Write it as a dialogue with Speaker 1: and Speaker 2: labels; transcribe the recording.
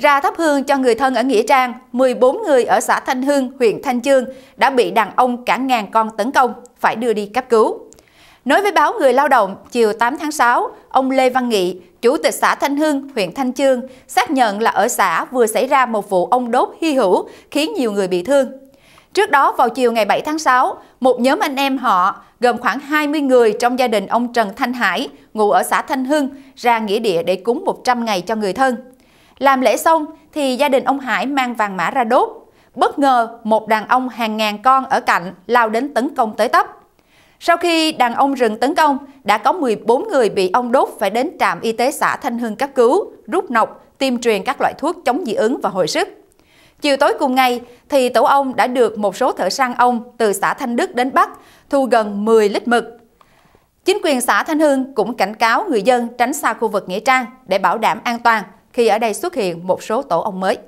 Speaker 1: Ra thắp hương cho người thân ở Nghĩa Trang, 14 người ở xã Thanh Hưng, huyện Thanh Chương đã bị đàn ông cả ngàn con tấn công, phải đưa đi cấp cứu. Nói với báo Người Lao động, chiều 8 tháng 6, ông Lê Văn Nghị, Chủ tịch xã Thanh Hưng, huyện Thanh Chương, xác nhận là ở xã vừa xảy ra một vụ ông đốt hy hữu khiến nhiều người bị thương. Trước đó vào chiều ngày 7 tháng 6, một nhóm anh em họ gồm khoảng 20 người trong gia đình ông Trần Thanh Hải, ngụ ở xã Thanh Hưng, ra nghĩa địa để cúng 100 ngày cho người thân. Làm lễ xong thì gia đình ông Hải mang vàng mã ra đốt. Bất ngờ một đàn ông hàng ngàn con ở cạnh lao đến tấn công tới tấp. Sau khi đàn ông rừng tấn công, đã có 14 người bị ông đốt phải đến trạm y tế xã Thanh Hưng cấp cứu, rút nọc, tiêm truyền các loại thuốc chống dị ứng và hồi sức. Chiều tối cùng ngày, thì tổ ông đã được một số thợ săn ông từ xã Thanh Đức đến Bắc thu gần 10 lít mực. Chính quyền xã Thanh Hưng cũng cảnh cáo người dân tránh xa khu vực Nghĩa Trang để bảo đảm an toàn khi ở đây xuất hiện một số tổ ong mới.